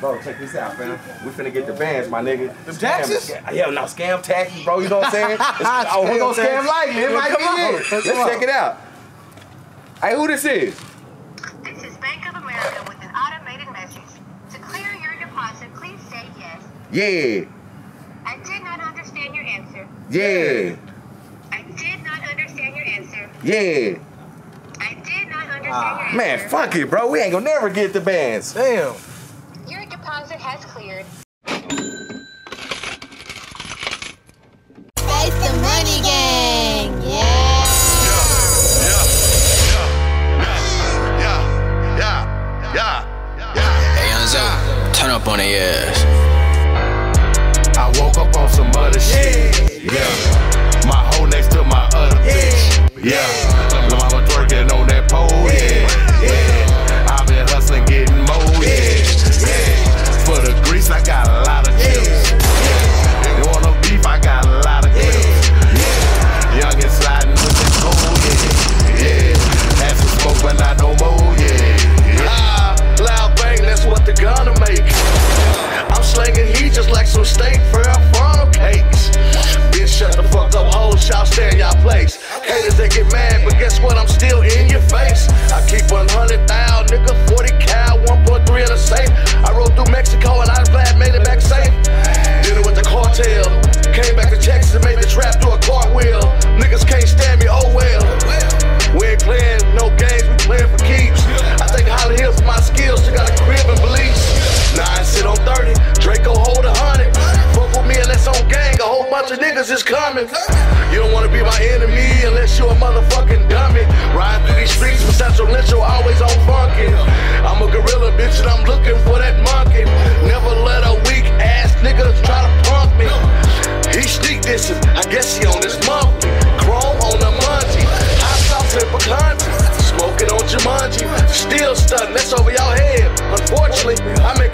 Bro, check this out, fam. We finna get the bands, my nigga. The taxes? Yeah, no, scam taxes, bro. You know what I'm saying? oh, we gon' gonna scam like It might be it. Let's check it out. Hey, who this is? This is Bank of America with an automated message. To clear your deposit, please say yes. Yeah. I did not understand your answer. Yeah. I did not understand your answer. Yeah. I did not understand your ah. answer. Man, fuck it, bro. We ain't gonna never get the bands. Damn has cleared. Face the money gang! Yeah! Yeah, yeah, yeah, yeah, yeah. Hey, turn up on the ass. I woke up on some other shit. Yeah. yeah. My hoe next to my other bitch. Yeah. yeah. Just coming. You don't wanna be my enemy unless you're a motherfucking dummy. Ride through these streets with Sancho Lencho, always on funkin'. I'm a gorilla, bitch, and I'm looking for that monkey. Never let a weak ass nigga try to punk me. He sneak dissing, I guess he on his monkey. Chrome on the munchie, hot sauce and pecan. Smoking on Jumanji, still stuck, that's over y'all head. Unfortunately, I made